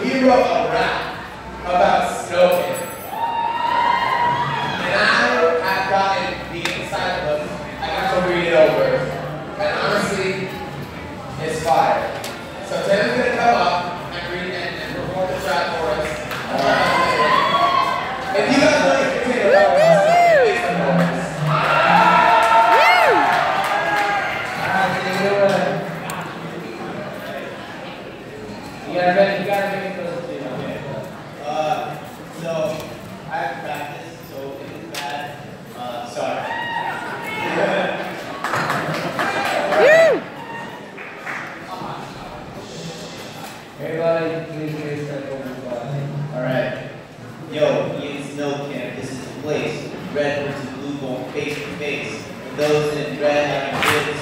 he wrote a rap about smoking. And I have gotten the inside of him. I got to read it over. And honestly, it's fire. So Tim's gonna Yeah, but you gotta make it. Okay. So I have so it's bad. Everybody, please raise over All right. Yo, Camp, this is the place. Red versus blue going face to face. Those in red are good.